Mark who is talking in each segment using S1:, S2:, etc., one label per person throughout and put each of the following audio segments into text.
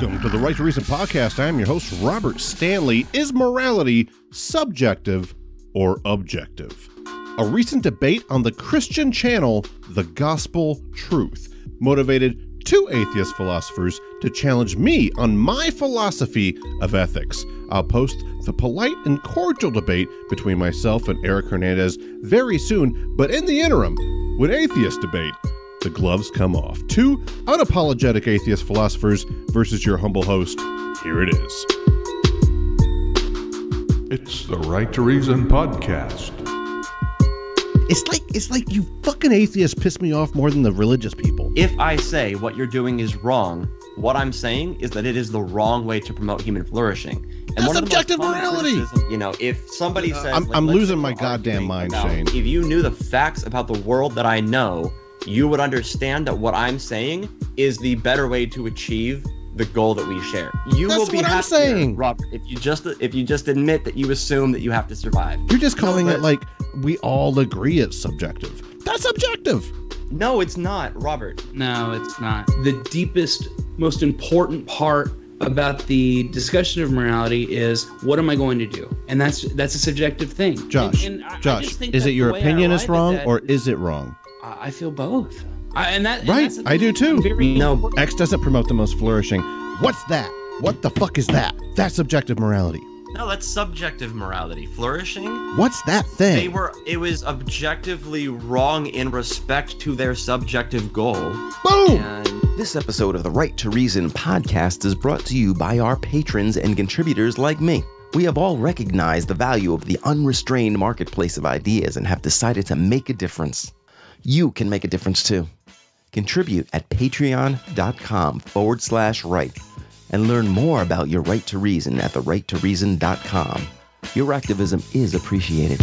S1: Welcome to the Right to Reason podcast. I am your host, Robert Stanley. Is morality subjective or objective? A recent debate on the Christian channel, The Gospel Truth, motivated two atheist philosophers to challenge me on my philosophy of ethics. I'll post the polite and cordial debate between myself and Eric Hernandez very soon, but in the interim, when atheists debate, the gloves come off. Two unapologetic atheist philosophers versus your humble host. Here it is.
S2: It's the Right to Reason podcast.
S1: It's like it's like you fucking atheists piss me off more than the religious people.
S3: If I say what you're doing is wrong, what I'm saying is that it is the wrong way to promote human flourishing. And
S1: That's
S3: one of the most
S1: objective morality.
S3: You know, if somebody uh, says,
S1: I'm-
S3: like,
S1: I'm losing my goddamn mind,
S3: about,
S1: Shane.
S3: If you knew the facts about the world that I know, you would understand that what I'm saying is the better way to achieve the goal that we share. You
S1: That's
S3: will be
S1: what I'm
S3: happier,
S1: saying.
S3: Robert, if you just if you just admit that you assume that you have to survive.
S1: You're just calling
S3: No,
S1: it like we all agree it's subjective. That's subjective.
S3: No, it's not, Robert.
S4: No, it's not. The deepest, most important part about the discussion of morality is what am I going to do? And that's that's a subjective thing.
S1: Josh,
S4: And- and I- I
S1: Josh,
S4: just think
S1: is it your
S4: the way I
S1: opinion is wrong or is it wrong?
S4: I I feel both. I, and that
S1: Right,
S4: that's the
S1: I do too.
S4: I'm
S3: No,
S1: X doesn't promote the most flourishing. What's that? What the fuck is that? That's subjective morality.
S3: no, that's subjective morality. Flourishing
S1: What's that thing?
S3: They were. It was objectively wrong in respect to their subjective goal.
S1: Boom!
S3: And
S5: This episode of the Right to Reason podcast is brought to you by our patrons and contributors like me. We have all recognized the value of the unrestrained marketplace of ideas and have decided to make a difference. You can make a difference too. Contribute at patreon.com forward slash right and learn more about your right to reason at the therighttoreason.com. Your activism is appreciated.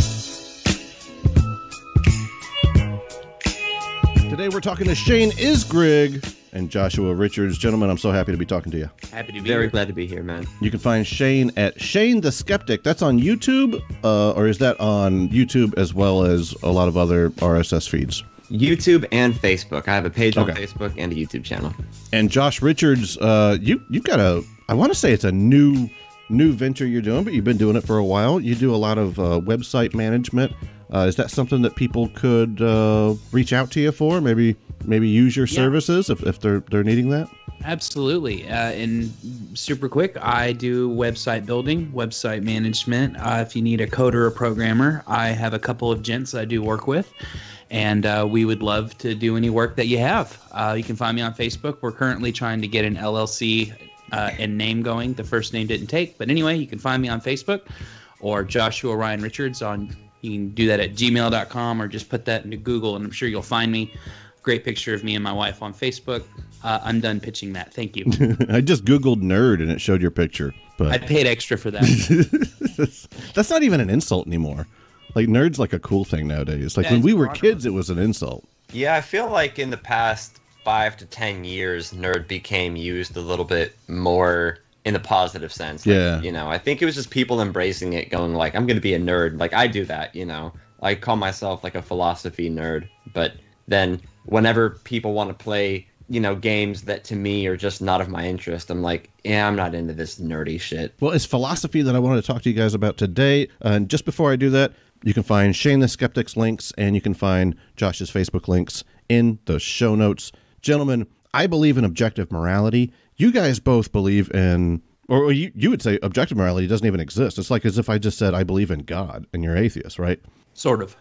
S1: Today we're talking to Shane Isgrig and Joshua Richards. Gentlemen, I'm so happy to be talking to you.
S4: happy to be
S3: very
S4: here.
S3: glad to be here, man.
S1: You can find Shane at Shane the Skeptic. That's on YouTube, uh, or is that on YouTube as well as a lot of other RSS feeds?
S3: YouTube and Facebook. I have a page on Facebook and a YouTube channel.
S1: And Josh Richards, uh, you you've got a I want to say it's a new new venture you're doing, but you've been doing it for a while. You do a lot of uh, website management. Uh, is that something that people could uh, reach out to you for? Maybe maybe use your
S4: Yeah.
S1: services if, if they're they're needing that.
S4: Absolutely. Uh, and super quick, I do website building, website management. Uh, if you need a coder or programmer, I have a couple of gents I do work with. And uh, we would love to do any work that you have. Uh, you can find me on Facebook. We're currently trying to get an LLC uh, and name going. The first name didn't take. But anyway, you can find me on Facebook or Joshua Ryan Richards on. You can do that at gmail.com or just put that into Google, and I'm sure you'll find me. Great picture of me and my wife on Facebook. Uh, I'm done pitching that. Thank you.
S1: I just googled nerd and it showed your picture, But I
S4: paid extra for that.
S1: that's, that's not even an insult anymore. Like nerd's like a cool thing nowadays. Like
S4: Yeah,
S1: when we were kids, it was an insult.
S3: Yeah, I feel like in the past five to ten years, nerd became used a little bit more in the positive sense. Like,
S1: Yeah.
S3: You know, I think it was just people embracing it, going like, "I'm going to be a nerd." Like I do that. You know, I call myself like a philosophy nerd. But then whenever people want to play, you know, games that to me are just not of my interest, I'm like, yeah, I'm not into this nerdy shit.
S1: Well, it's philosophy that I wanted to talk to you guys about today. And just before I do that, you can find Shane the Skeptic's links and you can find Josh's Facebook links in the show notes. Gentlemen, I believe in objective morality. You guys both believe in, or you, you would say objective morality doesn't even exist. It's like as if I just said, I believe in God and you're atheist, right?
S4: sort of.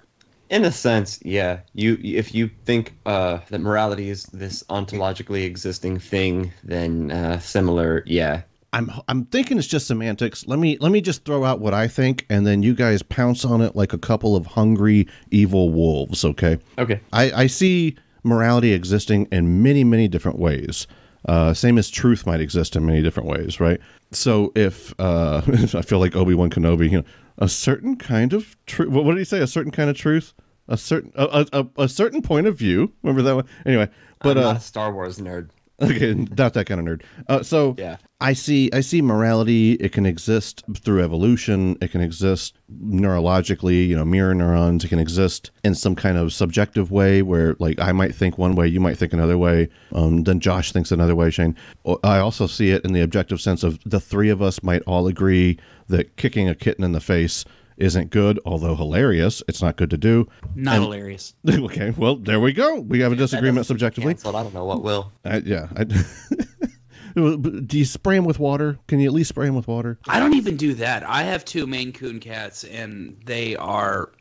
S3: In a sense, yeah. You if you think uh, that morality is this ontologically existing thing, then uh, similar, yeah.
S1: I'm I'm thinking it's just semantics. Let me let me just throw out what I think, and then you guys pounce on it like a couple of hungry evil wolves. Okay.
S3: Okay.
S1: I, I see morality existing in many many different ways. Uh, same as truth might exist in many different ways, right? So if uh, I feel like Obi Wan Kenobi, you know, a certain kind of truth. What, what did he say? A certain kind of truth. A certain a, a, a- a certain point of view. Remember that one? Anyway, but
S3: I'm
S1: uh,
S3: a Star Wars nerd.
S1: Okay, not that kind of nerd. Uh, so
S3: Yeah.
S1: I see I see morality. It can exist through evolution. It can exist neurologically. You know, mirror neurons. It can exist in some kind of subjective way where, like, I might think one way, you might think another way. Um, then Josh thinks another way. Shane. I also see it in the objective sense of the three of us might all agree that kicking a kitten in the face isn't good, although hilarious. It's not good to do.
S4: Not
S1: And-
S4: hilarious.
S1: okay, well, there we go. We have a disagreement subjectively.
S3: Canceled. I don't know what will.
S1: I, yeah. I, do you spray them with water? Can you at least spray them with water?
S4: I don't even do that. I have two Maine Coon cats, and they are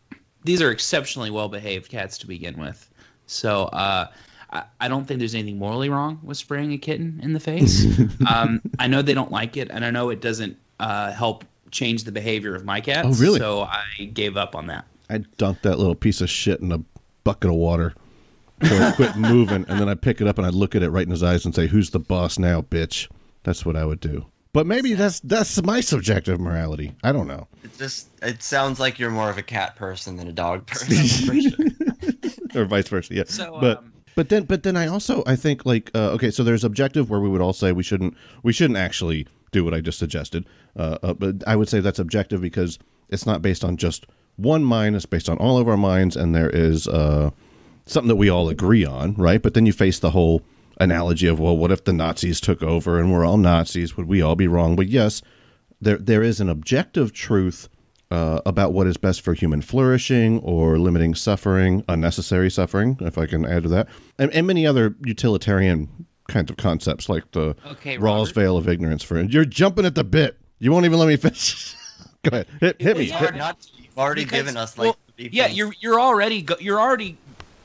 S4: these are exceptionally well behaved cats to begin with. So uh, I, I don't think there's anything morally wrong with spraying a kitten in the face. um, I know they don't like it, and I know it doesn't uh, help change the behavior of my cats.
S1: Oh, really?
S4: So I gave up on that.
S1: I dunk that little piece of shit in a bucket of water. So it quit moving, and then I pick it up and I look at it right in his eyes and say, "Who's the boss now, bitch?" That's what I would do. But maybe that's that's my subjective morality. I don't know,
S3: It just it sounds like you're more of a cat person than a dog person. for sure.
S1: or vice versa. Yeah.
S4: So,
S1: but
S4: um,
S1: but then but then I also I think like uh, okay, so there's objective where we would all say we shouldn't we shouldn't actually do what I just suggested. Uh, uh, but I would say that's objective because it's not based on just one mind. It's based on all of our minds, and there is uh, something that we all agree on, right? But then you face the whole analogy of well, what if the Nazis took over and we're all Nazis? Would we all be wrong? But yes, there there is an objective truth uh, about what is best for human flourishing or limiting suffering, unnecessary suffering, if I can add to that, and, and many other utilitarian kinds of concepts like the
S4: Okay,
S1: Rawls
S4: Robert.
S1: veil of ignorance. For you're jumping at the bit. You won't even let me finish. Go ahead, hit, hit me.
S3: It's
S1: Hit
S3: hard not to. You've already
S4: Because-
S3: given us like
S4: well, Yeah, you're you're already go, you're already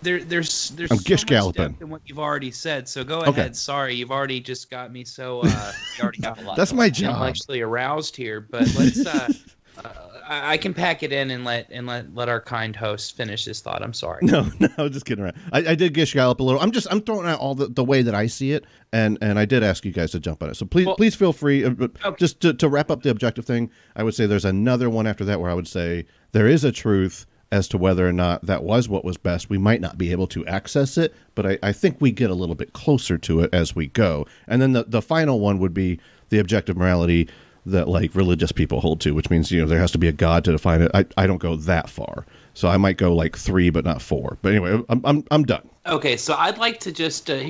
S4: there. There's there's
S1: I'm
S4: so
S1: gish
S4: much
S1: galloping.
S4: depth in what you've already said. So go
S1: Okay.
S4: ahead. Sorry, you've already just got me so uh,
S3: You already have a lot.
S1: That's my job.
S4: I'm actually aroused here. But let's. Uh, uh, I, I can pack it in and let and let let our kind host finish his thought. I'm sorry.
S1: No, no, I was just kidding around. I, I did gish gallop a little. I'm just I'm throwing out all the, the way that I see it, and and I did ask you guys to jump on it. So please
S4: Well-
S1: please feel free. uh, but
S4: Okay.
S1: Just to, to wrap up the objective thing, I would say there's another one after that where I would say there is a truth as to whether or not that was what was best. We might not be able to access it, but I, I think we get a little bit closer to it as we go. And then the the final one would be the objective morality that like religious people hold to, which means you know there has to be a god to define it. I, I don't go that far, so I might go like three, but not four. But anyway, I'm I'm, I'm done.
S4: Okay, so I'd like to just uh,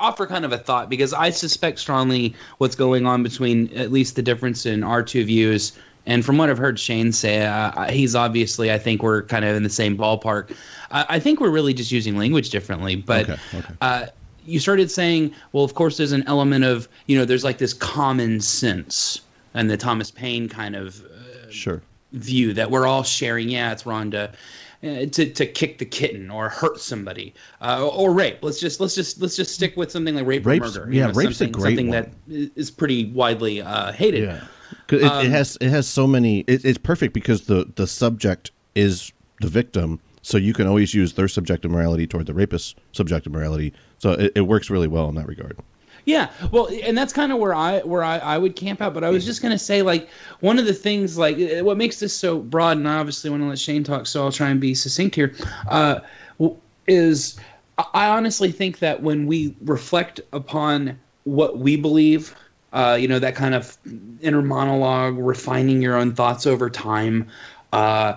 S4: offer kind of a thought because I suspect strongly what's going on between at least the difference in our two views. And from what I've heard Shane say, uh, he's obviously, I think we're kind of in the same ballpark. I, I think we're really just using language differently. But
S1: Okay, okay.
S4: Uh, you started saying, well, of course, there's an element of, you know, there's like this common sense and the Thomas Paine kind of
S1: Sure.
S4: view that we're all sharing. Yeah, it's wrong to uh, to, to kick the kitten or hurt somebody uh, or rape. Let's just let's just let's just stick with something like rape
S1: Rape's-
S4: or murder.
S1: yeah, rape's a
S4: something,
S1: great
S4: something
S1: one.
S4: that is pretty widely uh, hated.
S1: Yeah, it,
S4: Um,
S1: it has it has so many. It, it's perfect because the the subject is the victim, so you can always use their subjective morality toward the rapist's subjective morality. So it, it works really well in that regard.
S4: Yeah, well, and that's kind of where I where I, I would camp out. But I was just gonna say, like, one of the things, like, uh, what makes this so broad, and I obviously want to let Shane talk, so I'll try and be succinct here. Uh, is I honestly think that when we reflect upon what we believe, uh, you know, that kind of inner monologue, refining your own thoughts over time. Uh,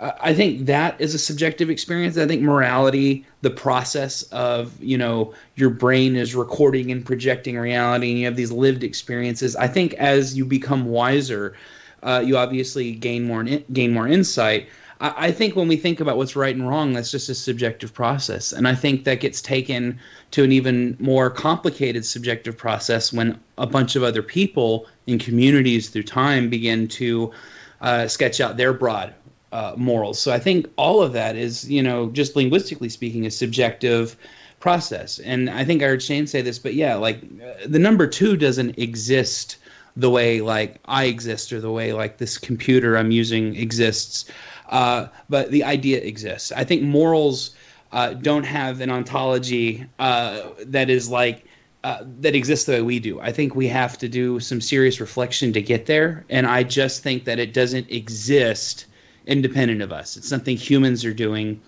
S4: I think that is a subjective experience. I think morality, the process of you know your brain is recording and projecting reality, and you have these lived experiences. I think as you become wiser, uh, you obviously gain more in, gain more insight. I, I think when we think about what's right and wrong, that's just a subjective process, and I think that gets taken to an even more complicated subjective process when a bunch of other people in communities through time begin to uh, sketch out their broad uh, morals. So I think all of that is, you know, just linguistically speaking, a subjective process. And I think I heard Shane say this, but yeah, like uh, the number two doesn't exist the way like I exist or the way like this computer I'm using exists. Uh, but the idea exists. I think morals uh, don't have an ontology uh, that is like uh, that exists the way we do. I think we have to do some serious reflection to get there, and I just think that it doesn't exist independent of us. It's something humans are doing,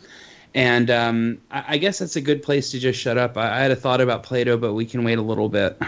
S4: And um, I, I guess that's a good place to just shut up. I, I had a thought about Plato, but we can wait a little bit.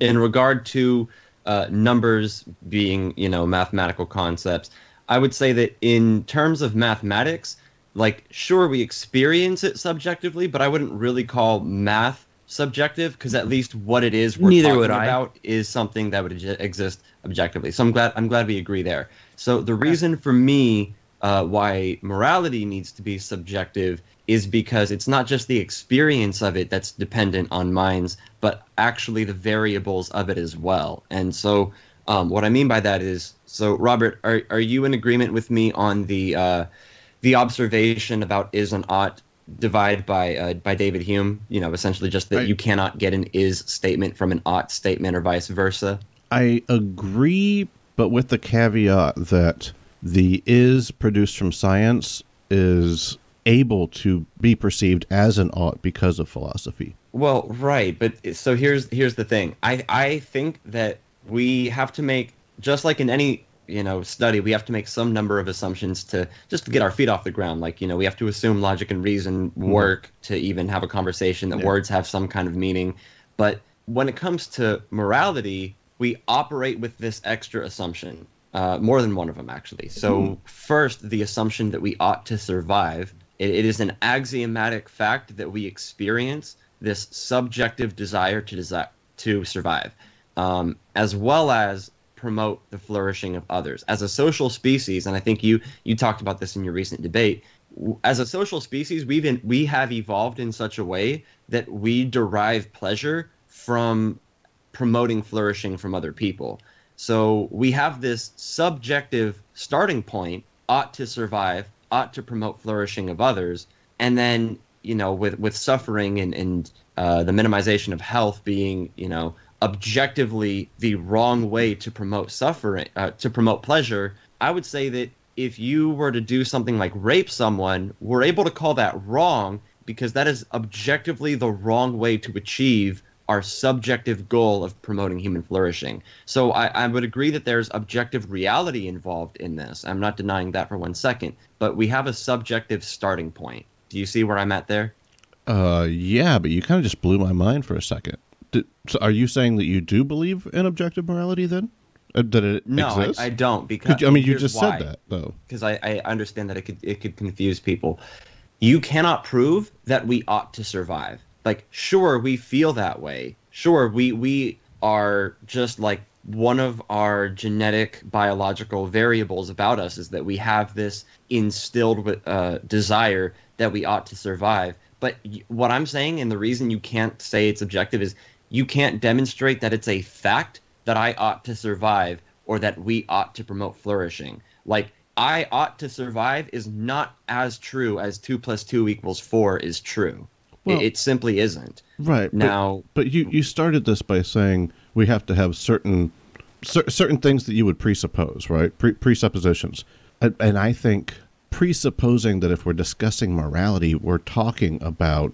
S3: in regard to uh, numbers being you know mathematical concepts i would say that in terms of mathematics like sure we experience it subjectively but i wouldn't really call math subjective because at least what it is we're
S4: Neither
S3: talking about is something that would exist objectively so i'm glad i'm glad we agree there so the reason for me uh, why morality needs to be subjective is because it's not just the experience of it that's dependent on minds, but actually the variables of it as well. And so, um, what I mean by that is, so Robert, are are you in agreement with me on the uh, the observation about is and ought divide by uh, by David Hume? You know, essentially just that
S1: I-
S3: you cannot get an is statement from an ought statement or vice versa.
S1: I agree, but with the caveat that the is produced from science is able to be perceived as an ought because of philosophy.
S3: Well, right, but so here's here's the thing. I I think that we have to make just like in any you know study, we have to make some number of assumptions to just to get our feet off the ground. Like you know, we have to assume logic and reason mm-hmm. work to even have a conversation. That
S1: Yeah.
S3: words have some kind of meaning. But when it comes to morality, we operate with this extra assumption. Uh, more than one of them, actually. So, first, the assumption that we ought to survive. It, it is an axiomatic fact that we experience this subjective desire to desire to survive, um, as well as promote the flourishing of others as a social species. And I think you you talked about this in your recent debate. As a social species, we've been, we have evolved in such a way that we derive pleasure from promoting flourishing from other people. So we have this subjective starting point, ought to survive, ought to promote flourishing of others, and then you know with with suffering and and uh, the minimization of health being you know objectively the wrong way to promote suffering uh, to promote pleasure. I would say that if you were to do something like rape someone, we're able to call that wrong because that is objectively the wrong way to achieve our subjective goal of promoting human flourishing. So I, I would agree that there's objective reality involved in this. I'm not denying that for one second, but we have a subjective starting point. Do you see where I'm at there?
S1: Uh, yeah, but you kind of just blew my mind for a second. Did, so are you saying that you do believe in objective morality then? Uh, that it
S3: No, I. I don't because
S1: you- I mean, you just
S3: why.
S1: said that though.
S3: because I, I understand that it could it could confuse people. You cannot prove that we ought to survive. Like, sure, we feel that way. Sure, we we are just like one of our genetic biological variables about us is that we have this instilled uh, desire that we ought to survive. But what I'm saying, and the reason you can't say it's objective, is you can't demonstrate that it's a fact that I ought to survive or that we ought to promote flourishing. Like, I ought to survive is not as true as 2 plus 2 equals 4 is true.
S1: Well-
S3: it, it simply isn't.
S1: Right. but-
S3: Now,
S1: But you, you started this by saying we have to have certain cer- certain things that you would presuppose, right? Pre- presuppositions, and, and I think presupposing that if we're discussing morality, we're talking about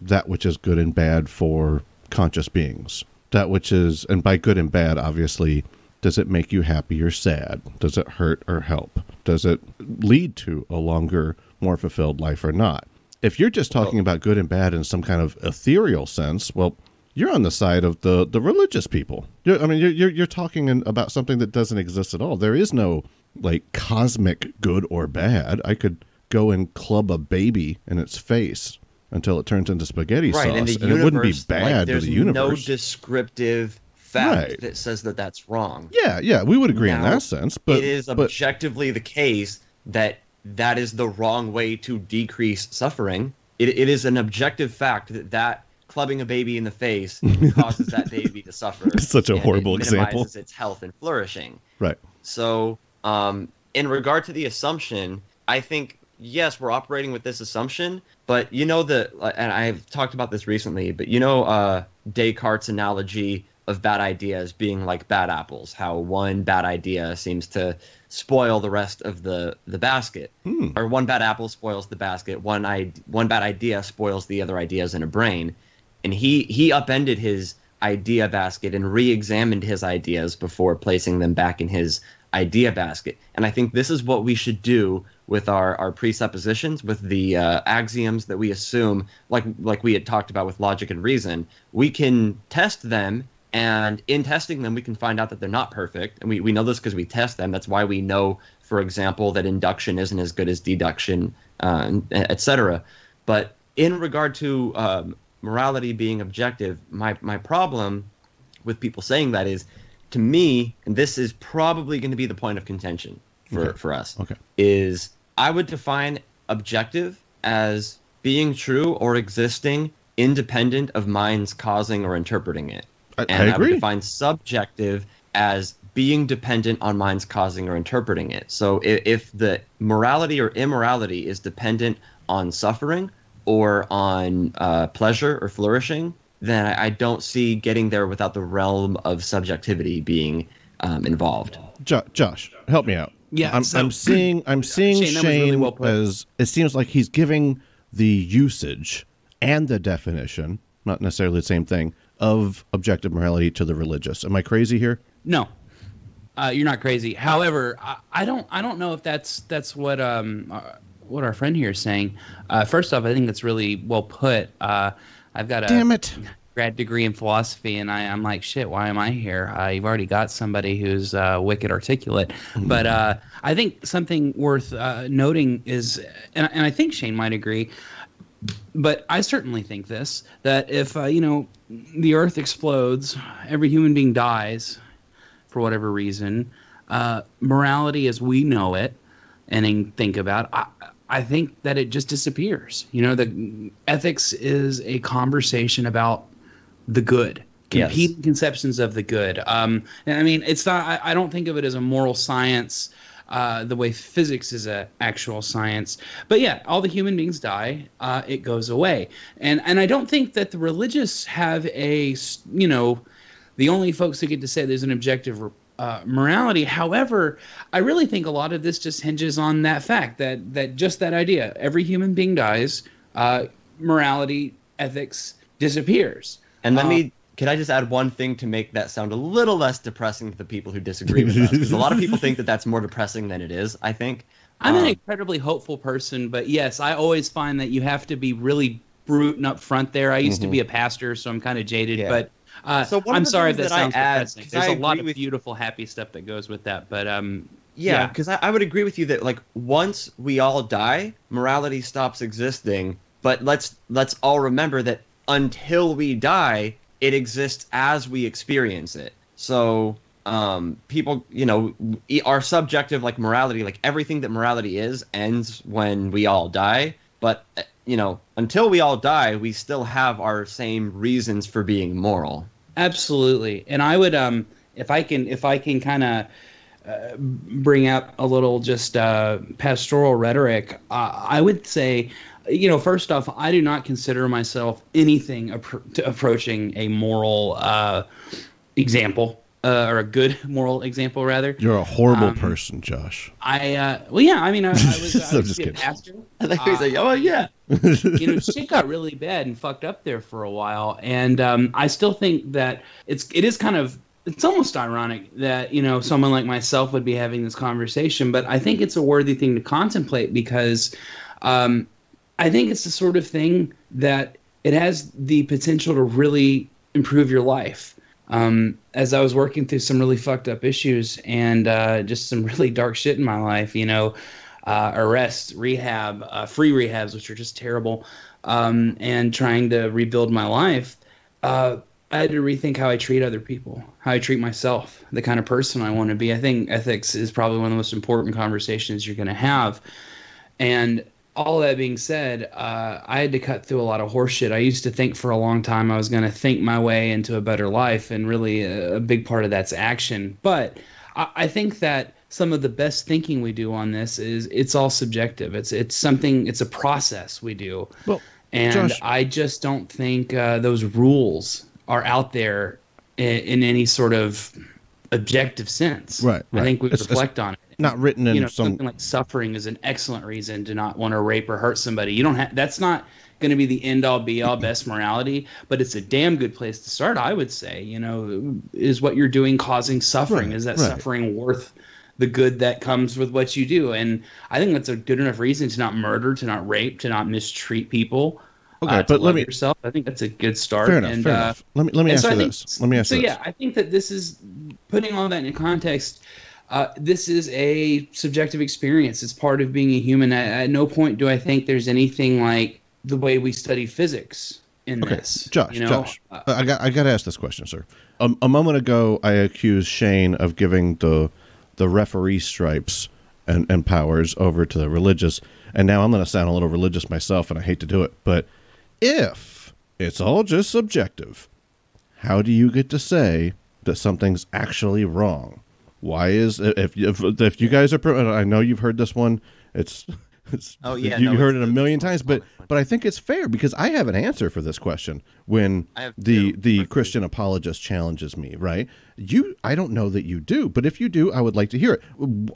S1: that which is good and bad for conscious beings. That which is, and by good and bad, obviously, does it make you happy or sad? Does it hurt or help? Does it lead to a longer, more fulfilled life or not? If you're just oh. talking about good and bad in some kind of ethereal sense, well, you're on the side of the the religious people. You're, I mean, you're, you're you're talking in, about something that doesn't exist at all. There is no like cosmic good or bad. I could go and club a baby in its face until it turns into spaghetti
S3: right,
S1: sauce, and
S3: universe,
S1: it wouldn't be
S3: like,
S1: bad to
S3: there's
S1: the universe.
S3: no descriptive fact
S1: Right.
S3: that says that that's wrong.
S1: yeah, yeah, we would agree in that sense. But
S3: it is
S1: but
S3: objectively the case that that is the wrong way to decrease suffering. It, it is an objective fact that that clubbing a baby in the face causes that baby to suffer.
S1: It's Such a
S3: and it
S1: horrible example.
S3: its health and flourishing.
S1: right,
S3: So, um, in regard to the assumption, I think yes, we're operating with this assumption, but you know the and I've talked about this recently, but you know uh, Descartes' analogy of bad ideas being like bad apples, how one bad idea seems to spoil the rest of the the basket,
S1: Hmm.
S3: or one bad apple spoils the basket, one I one bad idea spoils the other ideas in a brain, and he he upended his idea basket and re-examined his ideas before placing them back in his idea basket. And I think this is what we should do with our, our presuppositions, with the uh, axioms that we assume, like like we had talked about with logic and reason. We can test them, and in testing them, we can find out that they're not perfect. And we, we know this because we test them. That's why we know, for example, that induction isn't as good as deduction, uh, etc. But in regard to um, morality being objective, my, my problem with people saying that is, to me, and this is probably going to be the point of contention for,
S1: Okay.
S3: for us,
S1: Okay.
S3: is I would define objective as being true or existing independent of minds causing or interpreting it.
S1: I,
S3: And
S1: I
S3: I, would
S1: agree.
S3: define subjective as being dependent on minds causing or interpreting it. So if, if the morality or immorality is dependent on suffering or on uh, pleasure or flourishing, then I, I don't see getting there without the realm of subjectivity being um, involved.
S1: Jo- Josh, help me out.
S4: Yeah,
S1: I'm,
S4: so-
S1: I'm seeing I'm seeing
S4: Shane,
S1: Shane,
S4: really well
S1: as it seems like he's giving the usage and the definition, not necessarily the same thing, of objective morality to the religious. Am I crazy here?
S4: No, uh, you're not crazy. However, I, I don't I don't know if that's that's what um uh, what our friend here is saying. Uh, first off, I think that's really well put. Uh, I've got a
S1: Damn it!
S4: grad degree in philosophy, and I, I'm like, shit, why am I here? Uh, you've already got somebody who's uh, wicked articulate. But uh, I think something worth uh, noting is, and, and I think Shane might agree, but I certainly think this that if uh, you know the Earth explodes, every human being dies for whatever reason, uh, morality as we know it and think about, I, I think that it just disappears. You know, the ethics is a conversation about the good.
S3: Yes.
S4: Competing conceptions of the good. Um, and I mean, it's not. I, I don't think of it as a moral science, uh, the way physics is a actual science. But yeah, all the human beings die. Uh, it goes away, and and I don't think that the religious have a you know, the only folks who get to say there's an objective uh, morality. However, I really think a lot of this just hinges on that fact that that just that idea: every human being dies. Uh, morality, ethics disappears.
S3: And let
S4: Uh,
S3: me, can I just add one thing to make that sound a little less depressing to the people who disagree with us? Because a lot of people think that that's more depressing than it is, I think.
S4: I'm an
S3: Um,
S4: incredibly hopeful person, but yes, I always find that you have to be really brute and upfront there. I used to be a pastor, so I'm kind of jaded,
S3: Mm-hmm. Yeah.
S4: but uh,
S3: So
S4: I'm sorry that
S3: that I
S4: sounds
S3: add,
S4: depressing. There's
S3: I
S4: a lot of beautiful, happy stuff that goes with that, but um,
S3: Yeah,
S4: Yeah.
S3: because I, I would agree with you that like once we all die, morality stops existing. But let's let's all remember that until we die, it exists as we experience it. So um, people, you know, our subjective like morality, like everything that morality is, ends when we all die. But uh, you know, until we all die, we still have our same reasons for being moral.
S4: Absolutely, and I would, um, if I can, if I can kind of uh, bring up a little just uh, pastoral rhetoric, uh, I would say, you know, first off, I do not consider myself anything appro- to approaching a moral uh, example uh, or a good moral example, rather.
S1: You're a horrible
S4: Um,
S1: person, Josh.
S4: I, uh, well, yeah, I mean, I, I was, I was
S1: just
S4: a
S1: kidding.
S4: pastor.
S3: I think we say, oh yeah,
S4: you know, shit got really bad and fucked up there for a while. And um, I still think that it's it is kind of it's almost ironic that you know someone like myself would be having this conversation, but I think it's a worthy thing to contemplate because um, I think it's the sort of thing that it has the potential to really improve your life. Um, as I was working through some really fucked up issues and uh, just some really dark shit in my life, you know, uh, arrest, rehab, uh, free rehabs, which are just terrible, um, and trying to rebuild my life, uh, I had to rethink how I treat other people, how I treat myself, the kind of person I want to be. I think ethics is probably one of the most important conversations you're going to have. And all that being said, uh, I had to cut through a lot of horseshit. I used to think for a long time I was going to think my way into a better life, and really a, a big part of that's action. But I, I think that some of the best thinking we do on this is it's all subjective. It's it's something. It's a process we do,
S1: Well,
S4: and
S1: Josh-
S4: I just don't think uh, those rules are out there in, in any sort of objective sense.
S1: Right,
S4: I think we reflect on it
S1: not written in
S4: you know
S1: some.
S4: something like suffering is an excellent reason to not want to rape or hurt somebody you don't have that's not going to be the end all be all best morality but it's a damn good place to start i would say you know is what you're doing causing suffering
S1: Right,
S4: is that
S1: right.
S4: suffering worth the good that comes with what you do. And I think that's a good enough reason to not murder, to not rape, to not mistreat people.
S1: Okay,
S4: uh,
S1: but let me-
S4: yourself. I think that's a good start.
S1: Fair enough.
S4: And,
S1: fair
S4: uh,
S1: enough. Let me let me ask
S4: so
S1: you
S4: think-
S1: this. Let me ask
S4: so
S1: you this.
S4: So yeah, I think that this is putting all that in context. Uh, this is a subjective experience. It's part of being a human. At, at no point do I think there's anything like the way we study physics in
S1: Okay,
S4: this.
S1: Josh,
S4: you know?
S1: Josh,
S4: Uh,
S1: I got I got to ask this question, sir. Um, a moment ago, I accused Shane of giving the the referee stripes and, and powers over to the religious, and now I'm going to sound a little religious myself, and I hate to do it, but if it's all just subjective, how do you get to say that something's actually wrong? Why is if if, if you guys are? pro- I know you've heard this one. It's. It's,
S3: Oh, yeah,
S1: you
S3: no,
S1: heard it a million times, but
S3: one.
S1: but I think it's fair because I have an answer for this question when the the. Christian apologist challenges me, right? You I don't know that you do, but if you do, I would like to hear it.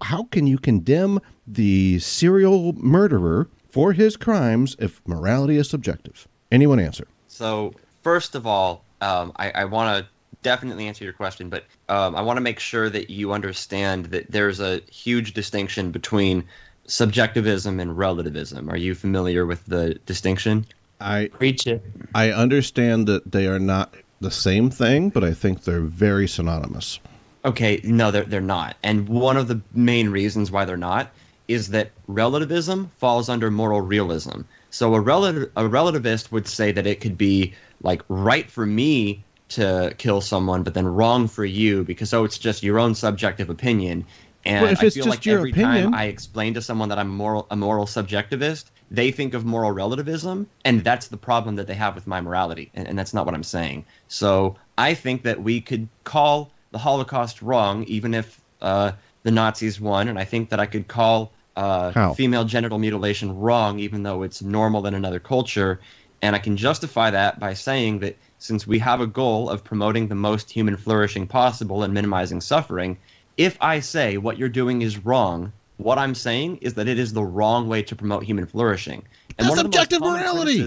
S1: How can you condemn the serial murderer for his crimes if morality is subjective? Anyone answer?
S3: So first of all, um, I, I want to definitely answer your question, but um, I want to make sure that you understand that there's a huge distinction between subjectivism and relativism. Are you familiar with the distinction?
S1: I
S4: preach it.
S1: I understand that they are not the same thing, but I think they're very synonymous.
S3: Okay, no, they're they're not. And one of the main reasons why they're not is that relativism falls under moral realism. So a relative a relativist would say that it could be like right for me to kill someone, but then wrong for you because oh, it's just your own subjective opinion. And
S1: Well, if
S3: I
S1: it's
S3: feel
S1: just
S3: like
S1: your
S3: every
S1: opinion-
S3: time I explain to someone that I'm moral a moral subjectivist, they think of moral relativism, and that's the problem that they have with my morality, and, and that's not what I'm saying. So I think that we could call the Holocaust wrong, even if uh, the Nazis won, and I think that I could call uh, female genital mutilation wrong, even though it's normal in another culture, and I can justify that by saying that since we have a goal of promoting the most human flourishing possible and minimizing suffering, if I say what you're doing is wrong, what I'm saying is that it is the wrong way to promote human flourishing.
S1: That's
S3: the most
S1: objective morality.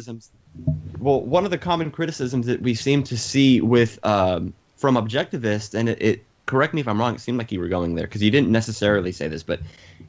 S3: Well, one of the common criticisms that we seem to see with um, from objectivists, and it, it correct me if I'm wrong. It seemed like you were going there because you didn't necessarily say this, but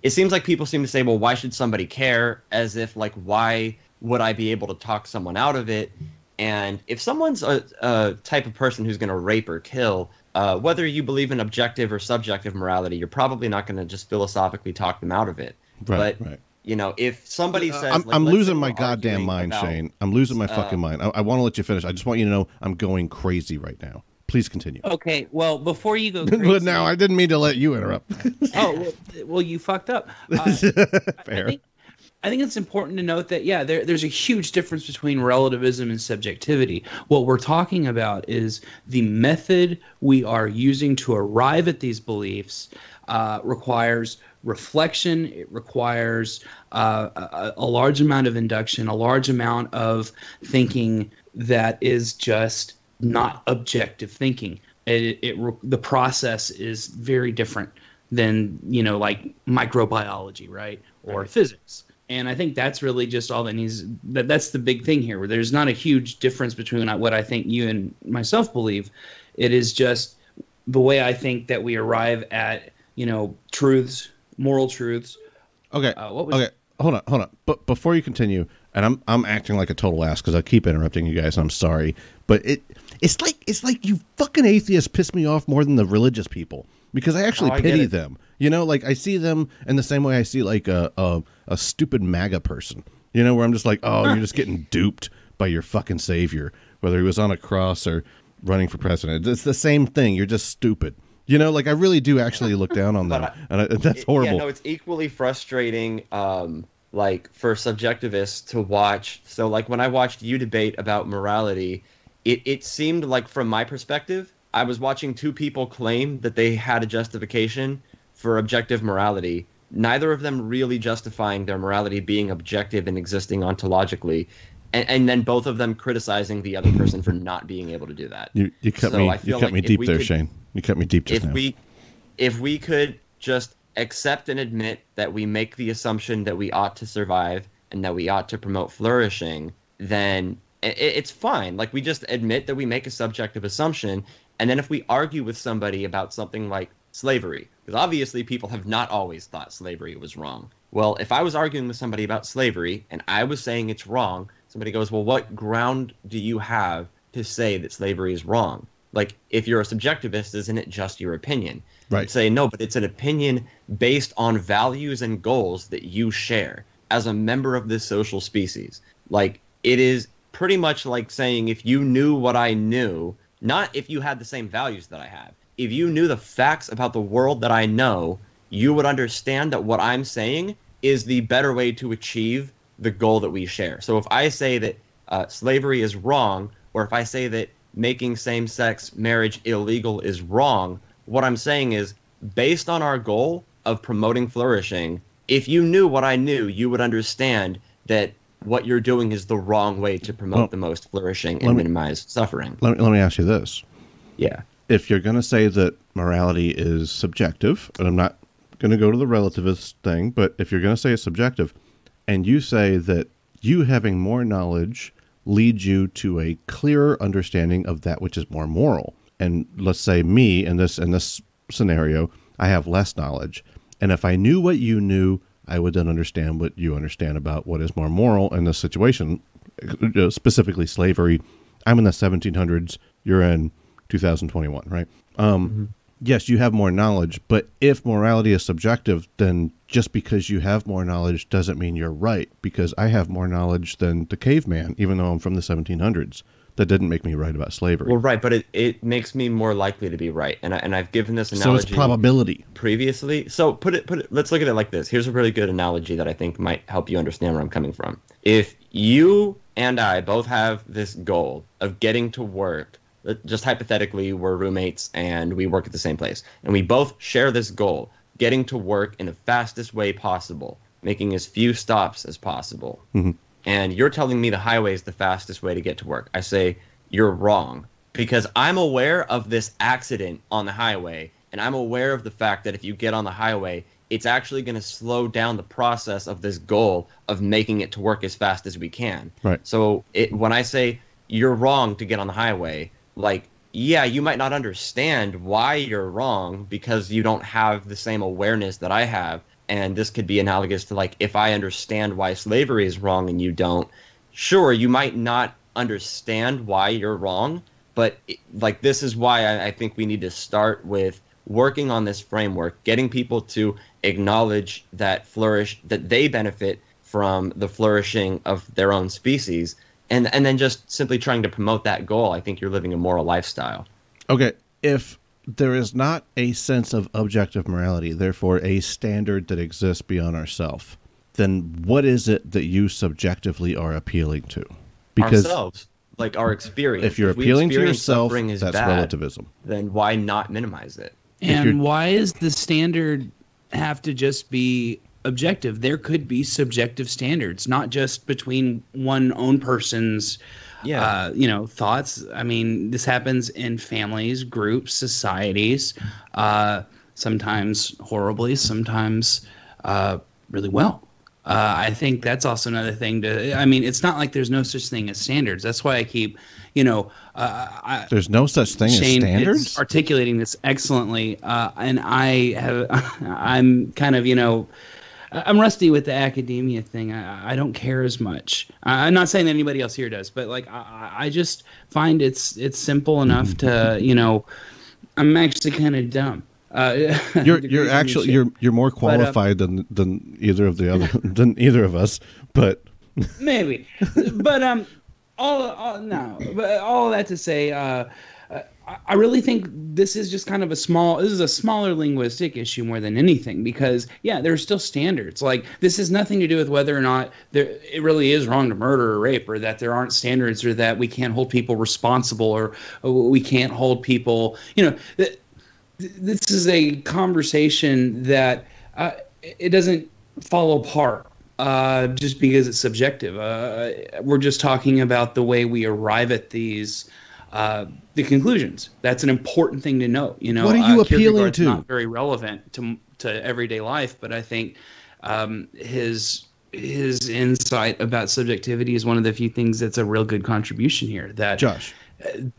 S3: it seems like people seem to say, "Well, why should somebody care?" As if like, why would I be able to talk someone out of it? And if someone's a, a type of person who's going to rape or kill, uh, whether you believe in objective or subjective morality, you're probably not going to just philosophically talk them out of it.
S1: Right,
S3: but
S1: right.
S3: you know, if somebody says,
S1: I'm,
S3: like,
S1: I'm losing my goddamn mind,
S3: about-
S1: Shane. I'm losing my fucking
S3: uh,
S1: mind. I, I want to let you finish. I just want you to know I'm going crazy right now. Please continue.
S4: Okay, well, before you go
S1: but
S4: crazy,
S1: now I didn't mean to let you interrupt.
S4: oh well, well, you fucked up. Uh, I
S1: Fair.
S4: think, I think it's important to note that yeah, there, there's a huge difference between relativism and subjectivity. What we're talking about is the method we are using to arrive at these beliefs uh, requires reflection. It requires uh, a, a large amount of induction, a large amount of thinking that is just not objective thinking. It, it, re- the process is very different than you know like microbiology right or physics and i think that's really just all that needs that that's the big thing here where there's not a huge difference between what i think you and myself believe it is just the way i think that we arrive at you know truths moral truths
S1: Okay.
S4: Uh, what was-
S1: okay. Hold on. Hold on. But before you continue, and I'm I'm acting like a total ass because I keep interrupting you guys. and I'm sorry, but it it's like it's like you fucking atheists piss me off more than the religious people because I actually
S3: Oh,
S1: pity
S3: it.
S1: them. You know, like I see them in the same way I see like a a, a stupid MAGA person. You know, where I'm just like, oh, you're just getting duped by your fucking savior, whether he was on a cross or running for president. It's the same thing. You're just stupid. You know, like I really do actually look down on them,
S3: I-
S1: and I, that's horrible.
S3: Yeah, no, it's equally frustrating. Um, like for subjectivists to watch. So, like when I watched you debate about morality, it it seemed like from my perspective, I was watching two people claim that they had a justification for objective morality. Neither of them really justifying their morality being objective and existing ontologically. And, and then both of them criticizing the other person for not being able to do that.
S1: You you cut
S3: So
S1: me you cut
S3: like
S1: me deep there,
S3: could-
S1: Shane. You cut me deep just
S3: if
S1: now.
S3: we if we could just accept and admit that we make the assumption that we ought to survive and that we ought to promote flourishing then it's fine like we just admit that we make a subjective assumption and then if we argue with somebody about something like slavery because obviously people have not always thought slavery was wrong. Well, if I was arguing with somebody about slavery and I was saying it's wrong, somebody goes, "Well, what ground do you have to say that slavery is wrong?" Like if you're a subjectivist, isn't it just your opinion?
S1: Right.
S3: You'd say no, but it's an opinion based on values and goals that you share as a member of this social species. Like it is pretty much like saying if you knew what I knew, not if you had the same values that I have. If you knew the facts about the world that I know, you would understand that what I'm saying is the better way to achieve the goal that we share. So if I say that uh, slavery is wrong, or if I say that making same sex marriage illegal is wrong, what I'm saying is based on our goal of promoting flourishing, if you knew what I knew, you would understand that what you're doing is the wrong way to promote
S1: Well,
S3: the most flourishing and
S1: me-
S3: minimize suffering.
S1: Let me, let me ask you this.
S3: Yeah.
S1: If you're going to say that morality is subjective, and I'm not going to go to the relativist thing, but if you're going to say it's subjective, and you say that you having more knowledge leads you to a clearer understanding of that which is more moral, and let's say me in this in this scenario, I have less knowledge, and if I knew what you knew, I would then understand what you understand about what is more moral in this situation, uh, specifically slavery. I'm in the 1700s. You're in 2021, right? Um, Yes, you have more knowledge, but if morality is subjective, then just because you have more knowledge doesn't mean you're right. Because I have more knowledge than the caveman, even though I'm from the 1700s. That didn't make me right about slavery.
S3: Well, right, but it, it makes me more likely to be right, and I, and I've given this analogy.
S1: so it's probability.
S3: previously. So put it put it. Let's look at it like this. Here's a really good analogy that I think might help you understand where I'm coming from. If you and I both have this goal of getting to work, just hypothetically, we're roommates and we work at the same place, and we both share this goal, getting to work in the fastest way possible, making as few stops as possible mm-hmm. And you're telling me the highway is the fastest way to get to work. I say you're wrong because I'm aware of this accident on the highway and I'm aware of the fact that if you get on the highway, it's actually going to slow down the process of this goal of making it to work as fast as we can.
S1: Right.
S3: So it, when I say you're wrong to get on the highway, like yeah, you might not understand why you're wrong because you don't have the same awareness that I have. And this could be analogous to like if I understand why slavery is wrong and you don't, sure, you might not understand why you're wrong, but it, like this is why I, I think we need to start with working on this framework, getting people to acknowledge that flourish that they benefit from the flourishing of their own species and and then just simply trying to promote that goal. I think you're living a moral lifestyle.
S1: Okay, if there is not a sense of objective morality, therefore a standard that exists beyond ourself, then what is it that you subjectively are appealing to? Because
S3: ourselves like our experience
S1: if you're
S3: we
S1: appealing to
S3: experience
S1: yourself,
S3: suffering is
S1: that's
S3: bad,
S1: relativism.
S3: then why not minimize it
S4: And why is the standard have to just be objective? There could be subjective standards, not just between one own person's
S3: Yeah.
S4: uh, you know, thoughts. I mean, this happens in families, groups, societies, uh, sometimes horribly, sometimes uh, really well. Uh, I think that's also another thing to. I mean, it's not like there's no such thing as standards. That's why I keep, you know, uh, I,
S1: There's no such thing
S4: Shane
S1: as standards.
S4: is articulating this excellently, uh, and I have I'm kind of you know I'm rusty with the academia thing. I, I don't care as much. I, I'm not saying that anybody else here does, but like I, I- just find it's it's simple enough to you know I'm actually kind of dumb. Uh,
S1: you're you're actually you're you're more
S4: uh,
S1: qualified than than either of the other than either of us. But
S4: maybe but um all, all no but all that to say uh uh, I- really think this is just kind of a small. This is a smaller linguistic issue more than anything because yeah, there's still standards. Like this has nothing to do with whether or not there it really is wrong to murder or rape, or that there aren't standards, or that we can't hold people responsible, or, or we can't hold people. You know, th- this is a conversation that uh, it doesn't fall apart uh, just because it's subjective. Uh, we're just talking about the way we arrive at these uh, the conclusions. That's an important thing to note. You know,
S1: What are you
S4: uh,
S1: appealing to?
S4: Not very relevant to to everyday life, but I think um, his his insight about subjectivity is one of the few things that's a real good contribution here. That
S1: Josh,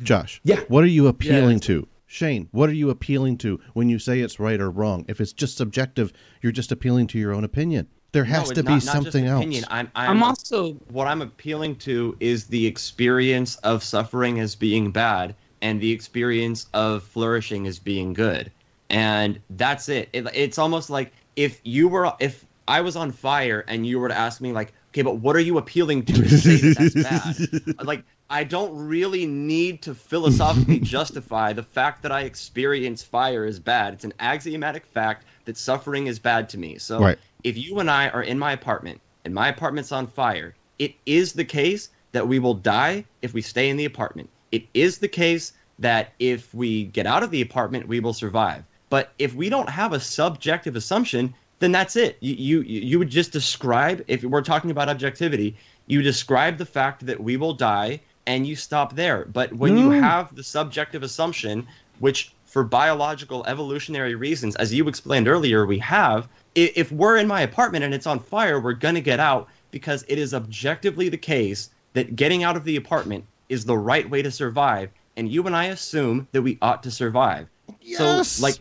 S1: Josh,
S4: yeah.
S1: what are you appealing
S4: Yeah.
S1: to? Shane, what are you appealing to when you say it's right or wrong? If it's just subjective, you're just appealing to your own opinion. There has
S3: No,
S1: to
S3: not-
S1: be
S3: not just
S1: something else.
S3: I'm, I'm,
S4: I'm also
S3: what I'm appealing to is the experience of suffering as being bad and the experience of flourishing as being good. And that's it. it. It's almost like if you were if I was on fire and you were to ask me like, okay, but what are you appealing to to say that that's bad? like I don't really need to philosophically justify the fact that I experience fire as bad. It's an axiomatic fact that suffering is bad to me. So
S1: Right.
S3: If you and I are in my apartment and my apartment's on fire, it is the case that we will die if we stay in the apartment. It is the case that if we get out of the apartment, we will survive. But if we don't have a subjective assumption, then that's it. You you you would just describe if we're talking about objectivity, you describe the fact that we will die and you stop there. But when you
S1: mm.
S3: have the subjective assumption, which for biological evolutionary reasons, as you explained earlier, we have, if we're in my apartment and it's on fire, we're going to get out because it is objectively the case that getting out of the apartment is the right way to survive. And you and I assume that we ought to survive.
S1: Yes!
S3: So, like,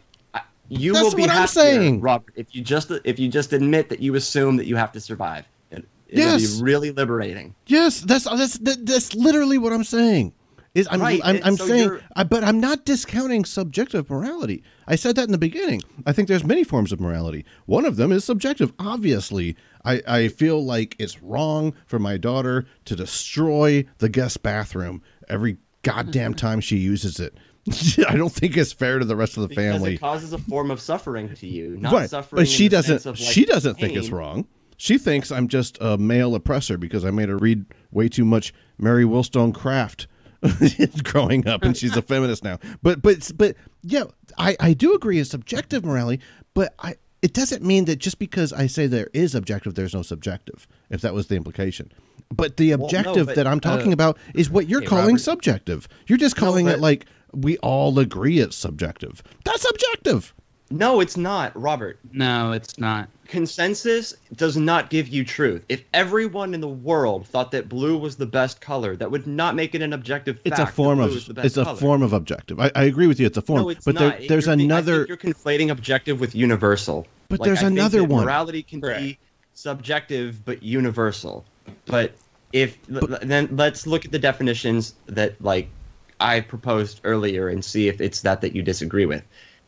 S3: you
S1: That's
S3: will be
S1: what I'm
S3: happier,
S1: saying.
S3: Robert, if you just if you just admit that you assume that you have to survive. It, it'll
S1: Yes.
S3: be really liberating.
S1: Yes, that's that's that's literally what I'm saying. Is I'm
S3: Right,
S1: I'm, I'm
S3: so
S1: saying, I, but I'm not discounting subjective morality. I said that in the beginning. I think there's many forms of morality. One of them is subjective. Obviously, I I feel like it's wrong for my daughter to destroy the guest bathroom every goddamn time she uses it. I don't think it's fair to the rest of the
S3: Because
S1: family.
S3: it causes a form of suffering to you, not
S1: right,
S3: suffering.
S1: but she doesn't.
S3: sense of, like,
S1: she doesn't think it's wrong. She thinks I'm just a male oppressor because I made her read way too much Mary Wollstonecraft growing up, and she's a feminist now. But but but yeah, I I do agree it's subjective morality, but I it doesn't mean that just because I say there is objective, there's no subjective. If that was the implication. But the
S3: no,
S1: objective
S3: but,
S1: that I'm talking
S3: uh,
S1: about is what you're
S3: hey,
S1: calling
S3: Robert.
S1: subjective. You're just calling it
S3: but-
S1: like we all agree it's subjective. That's subjective.
S3: No, it's not, Robert.
S4: no, it's not.
S3: Consensus does not give you truth. If everyone in the world thought that blue was the best color, that would not make it an objective fact.
S1: It's a form of
S3: is the best
S1: it's a
S3: color.
S1: form of objective. I, I agree with you. It's a form,
S3: No, it's
S1: but
S3: not.
S1: there, there's
S3: You're being- I think
S1: another.
S3: you're conflating objective with universal.
S1: But
S3: Like,
S1: there's
S3: I think
S1: another
S3: that
S1: one.
S3: Morality can be subjective but universal. But if l- then let's look at the definitions that like I proposed earlier and see if it's that that you disagree with.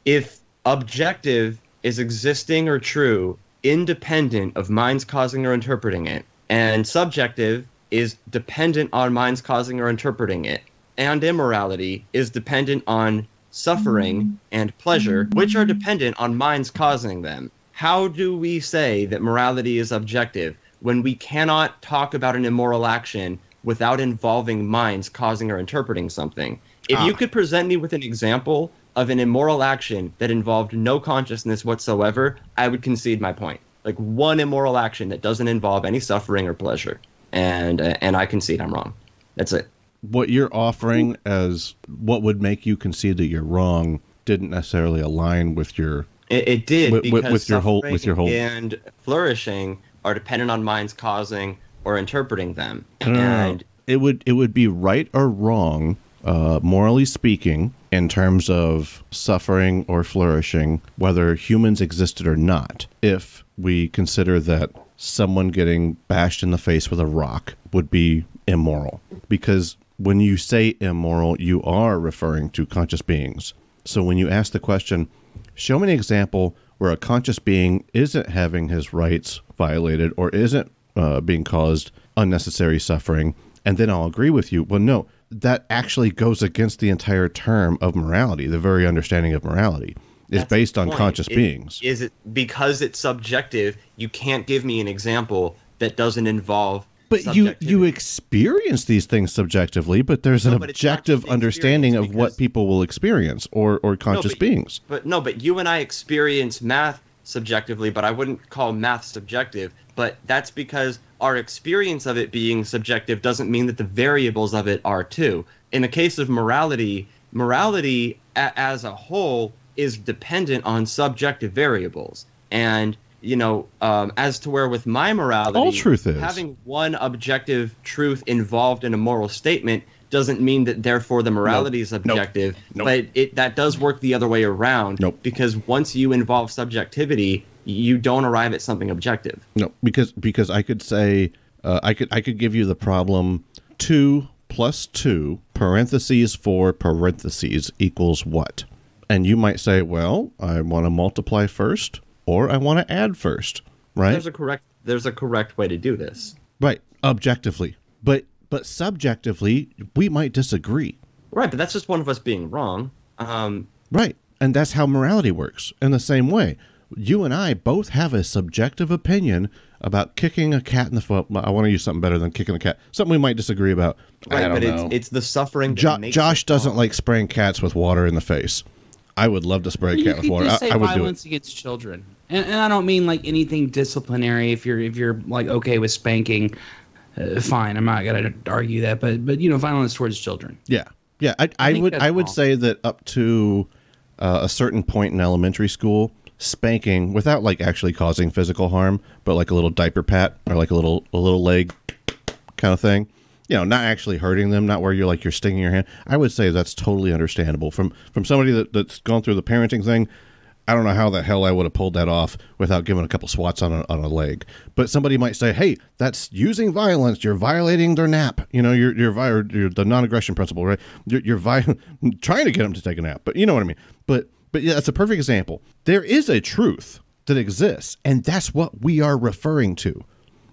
S3: If objective is existing or true independent of minds causing or interpreting it, and subjective is dependent on minds causing or interpreting it, and immorality is dependent on suffering and pleasure, which are dependent on minds causing them. How do we say that morality is objective when we cannot talk about an immoral action without involving minds causing or interpreting something? If you
S1: Ah.
S3: could present me with an example of an immoral action that involved no consciousness whatsoever, I would concede my point. Like one immoral action that doesn't involve any suffering or pleasure, and uh, and I concede I'm wrong. That's it.
S1: what you're offering as what would make you concede that you're wrong didn't necessarily align with your.
S3: It, it did
S1: With-
S3: because
S1: with your whole- with your whole-
S3: and flourishing are dependent on minds causing or interpreting them.
S1: No, no, no, no.
S3: And
S1: It would it would be right or wrong, uh, morally speaking, in terms of suffering or flourishing, whether humans existed or not. If we consider that someone getting bashed in the face with a rock would be immoral, because when you say immoral, you are referring to conscious beings. So when you ask the question, show me an example where a conscious being isn't having his rights violated or isn't uh, being caused unnecessary suffering, and then I'll agree with you. Well, no, that actually goes against the entire term of morality. The very understanding of morality is
S3: that's the
S1: based on conscious
S3: It-
S1: beings.
S3: Is it because it's subjective? You can't give me an example that doesn't involve.
S1: But you you experience these things subjectively, but there's an
S3: No, but
S1: objective understanding of what people will experience or or conscious
S3: but-
S1: beings.
S3: But no, but you and I experience math subjectively, but I wouldn't call math subjective. But that's because our experience of it being subjective doesn't mean that the variables of it are too. In the case of morality, morality a- as a whole is dependent on subjective variables. And you know, um, as to where with my morality,
S1: All truth is.
S3: having one objective truth involved in a moral statement doesn't mean that therefore the morality is objective.
S1: Nope.
S3: But it that does work the other way around.
S1: Nope.
S3: Because once you involve subjectivity, you don't arrive at something objective.
S1: No, because because I could say uh, I could I could give you the problem two plus two parentheses four parentheses equals what, and you might say, well, I want to multiply first or I want to add first, right?
S3: There's a correct there's a correct way to do this.
S1: right, objectively, but but subjectively we might disagree,
S3: Right, but that's just one of us being wrong. Um,
S1: right? And that's how morality works. In the same way, you and I both have a subjective opinion about kicking a cat in the foot. I want to use something better than kicking a cat. Something we might disagree about. I don't
S3: but
S1: know.
S3: it's it's the suffering. That
S1: Jo-
S3: makes
S1: Josh doesn't
S3: wrong.
S1: like spraying cats with water in the face. I would love to spray a cat with water.
S4: just
S1: I,
S4: say
S1: I would do it.
S4: violence against children, and, and I don't mean like anything disciplinary. If you're if you're like okay with spanking, uh, fine. I'm not gonna argue that, but but you know, violence towards children.
S1: Yeah, yeah. I, I,
S4: think
S1: would I would
S4: wrong.
S1: say that up to uh, a certain point in elementary school, spanking without like actually causing physical harm, but like a little diaper pat or like a little a little leg kind of thing. You know, not actually hurting them, not where you're like you're stinging your hand. I would say that's totally understandable from from somebody that, that's gone through the parenting thing. I don't know how the hell I would have pulled that off without giving a couple swats on a, on a leg. But somebody might say, "Hey, that's using violence. You're violating their nap. You know, you're you're, you're the non-aggression principle, right? You're, you're vi- trying to get them to take a nap, but you know what I mean. But but yeah, that's a perfect example. There is a truth that exists, and that's what we are referring to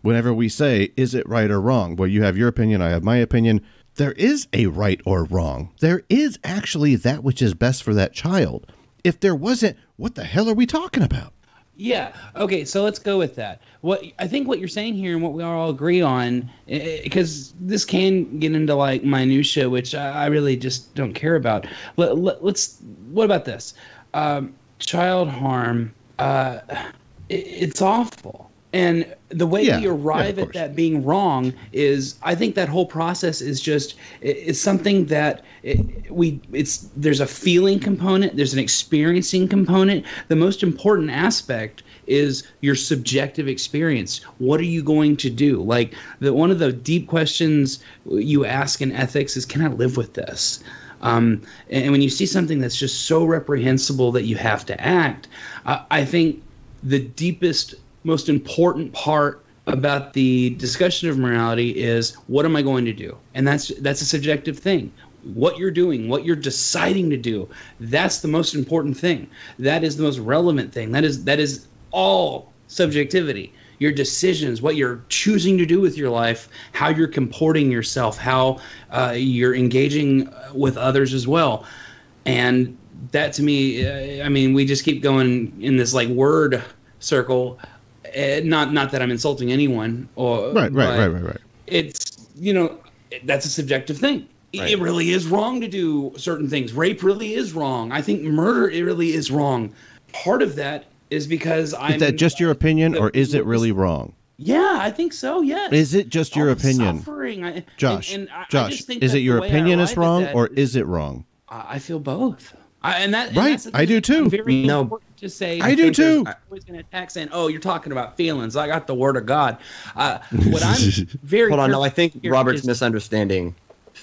S1: whenever we say, "Is it right or wrong?" Well, you have your opinion, I have my opinion. There is a right or wrong. There is actually that which is best for that child. If there wasn't, what the hell are we talking about?
S4: Yeah. Okay. So let's go with that. What I think what you're saying here and what we all agree on, because this can get into like minutia, which I, I really just don't care about. Let, let, us What about this? Um, child harm. Uh, it, it's awful. And the way
S1: Yeah,
S4: we
S1: yeah,
S4: arrive at that being wrong is, I think that whole process is just it- it's something that it, we it's there's a feeling component, there's an experiencing component. The most important aspect is your subjective experience. What are you going to do? Like the one of the deep questions you ask in ethics is, can I live with this? Um, and when you see something that's just so reprehensible that you have to act, uh, I think the deepest, most important part about the discussion of morality is what am I going to do? And that's that's a subjective thing. What you're doing, what you're deciding to do, that's the most important thing. That is the most relevant thing. That is that is all subjectivity. Your decisions, what you're choosing to do with your life, how you're comporting yourself, how uh, you're engaging with others as well, and that to me, uh, I mean, we just keep going in this like word circle. Uh, not not that I'm insulting anyone, or
S1: Right, right, right, right, right.
S4: It's you know that's a subjective thing.
S3: Right.
S4: It really is wrong to do certain things. Rape really is wrong. I think murder it really is wrong. Part of that is because I'm.
S1: Is that just your opinion, or is it really wrong?
S4: Yeah, I think so. Yes.
S1: Is it just your
S4: All
S1: opinion,
S4: Suffering. I,
S1: Josh?
S4: and I- I
S1: Josh,
S4: think
S1: is it your
S4: the I
S1: opinion is wrong, or is it wrong?
S4: I I feel both. I, and that and
S1: Right,
S4: that's
S1: I do too.
S4: Very
S3: No.
S4: important to say.
S1: I do too.
S4: Always going to attack saying, "Oh, you're talking about feelings." I got the word of God. Uh, what I'm very
S3: Hold on, no, I think Robert's
S4: is-
S3: misunderstanding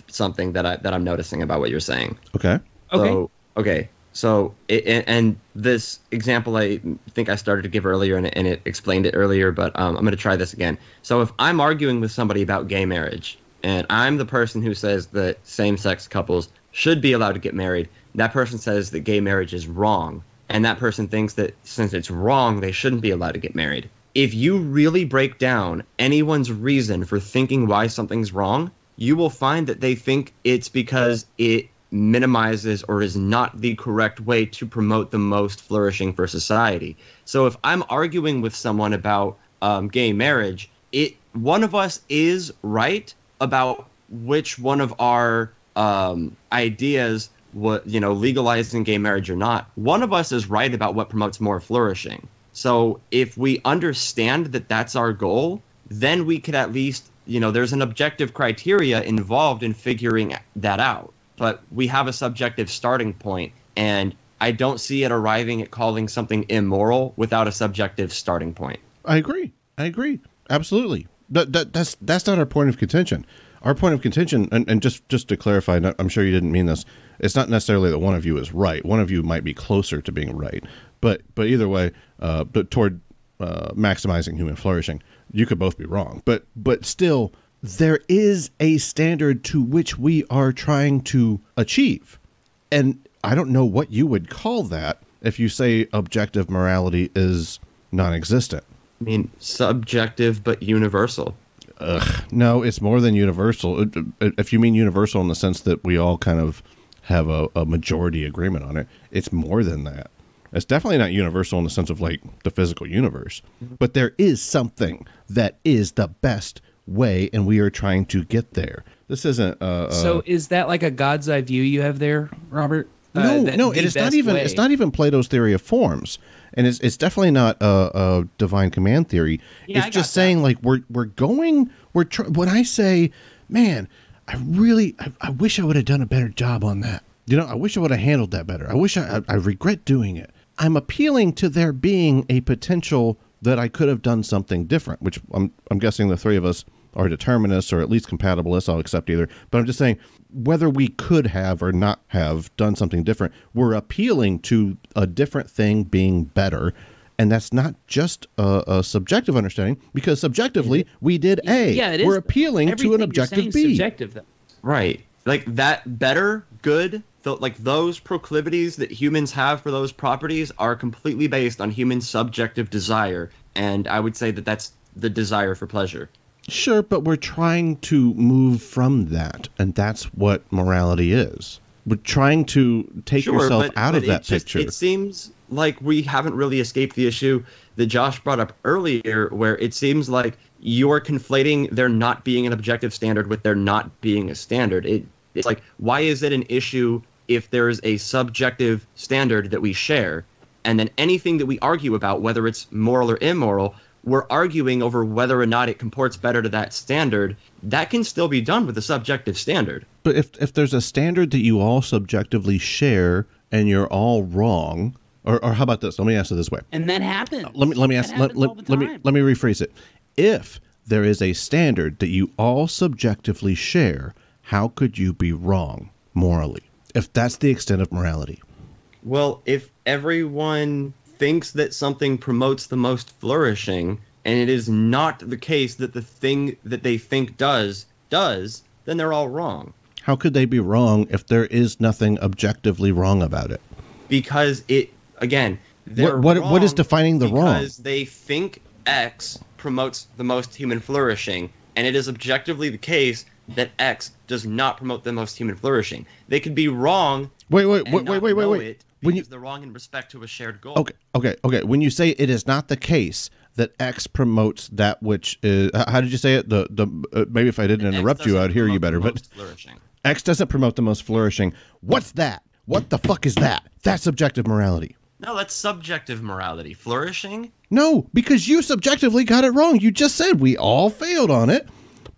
S3: something that I that I'm noticing about what you're saying.
S1: Okay.
S4: Okay.
S3: So, okay. So, it, and- and this example I think I started to give earlier, and, it- and it explained it earlier, but um, I'm going to try this again. So, if I'm arguing with somebody about gay marriage, and I'm the person who says that same-sex couples should be allowed to get married, that person says that gay marriage is wrong, and that person thinks that since it's wrong, they shouldn't be allowed to get married. If you really break down anyone's reason for thinking why something's wrong, you will find that they think it's because it minimizes or is not the correct way to promote the most flourishing for society. So if I'm arguing with someone about um, gay marriage, it one of us is right about which one of our um, ideas, what you know, legalizing gay marriage or not. One of us is right about what promotes more flourishing. So if we understand that that's our goal, then we could at least, you know, there's an objective criteria involved in figuring that out. But we have a subjective starting point, and I don't see it arriving at calling something immoral without a subjective starting point.
S1: I agree. I agree. Absolutely. That, that that's that's not our point of contention. Our point of contention, and, and just just to clarify, I'm sure you didn't mean this. It's not necessarily that one of you is right. One of you might be closer to being right, but but either way, uh, but toward uh, maximizing human flourishing, you could both be wrong. But but still, there is a standard to which we are trying to achieve, and I don't know what you would call that if you say objective morality is non-existent.
S3: I mean, subjective but universal.
S1: No, it's more than universal. Uh, uh, If you mean universal in the sense that we all kind of have a, a majority agreement on it, it's more than that. It's definitely not universal in the sense of like the physical universe, but there is something that is the best way, and we are trying to get there. This isn't. Uh, uh,
S4: So is that like a God's eye view you have there, Robert? Uh,
S1: no,
S4: that
S1: no, it is not even.
S4: way-
S1: It's not even Plato's theory of forms, and it's it's definitely not a, a divine command theory.
S4: Yeah,
S1: it's
S4: I
S1: just saying like we're we're going. We're tr- when I say, man, I really, I, I wish I would have done a better job on that. You know, I wish I would have handled that better. I wish I, I, I regret doing it. I'm appealing to there being a potential that I could have done something different, which I'm I'm guessing the three of us are determinists or at least compatibilists. I'll accept either. But I'm just saying whether we could have or not have done something different, we're appealing to a different thing being better. And that's not just a, a subjective understanding because subjectively we did A.
S4: Yeah, it is.
S1: We're appealing to
S4: Everything
S1: an
S4: you're
S1: objective
S4: saying is
S1: B.
S4: Subjective, though.
S3: Right. Like that better, good, th- like those proclivities that humans have for those properties are completely based on human subjective desire. And I would say that that's the desire for pleasure.
S1: Sure, but we're trying to move from that, and that's what morality is. We're trying to take yourself out of that
S3: just-
S1: picture.
S3: It seems like we haven't really escaped the issue that Josh brought up earlier, where it seems like you're conflating there not being an objective standard with there not being a standard. It, it's like, why is it an issue if there is a subjective standard that we share, and then anything that we argue about, whether it's moral or immoral, we're arguing over whether or not it comports better to that standard. That can still be done with a subjective standard.
S1: But if if there's a standard that you all subjectively share and you're all wrong, or, or how about this? Let me ask it this way.
S4: And that happens.
S1: Let me let me
S4: That
S1: ask let, let, let me let me rephrase it. If there is a standard that you all subjectively share, how could you be wrong morally? If that's the extent of morality.
S3: Well, if everyone thinks that something promotes the most flourishing, and it is not the case that the thing that they think does does, then they're all wrong.
S1: How could they be wrong if there is nothing objectively wrong about it?
S3: Because it again, they're
S1: what- what is defining the wrong?
S3: Because they think X promotes the most human flourishing, and it is objectively the case that X does not promote the most human flourishing. They could be wrong.
S1: Wait, wait, wait, wait, wait, wait, wait.
S3: Because
S1: you
S3: they're wrong in respect to a shared goal.
S1: Okay, okay, okay. When you say it is not the case that X promotes that which is, how did you say it? The the uh, maybe if I didn't
S3: X
S1: interrupt you, I'd hear you better. But
S3: flourishing.
S1: X doesn't promote the most flourishing. What's that? What the fuck is that? That's subjective morality.
S3: No, that's subjective morality. Flourishing?
S1: No, because you subjectively got it wrong. You just said we all failed on it,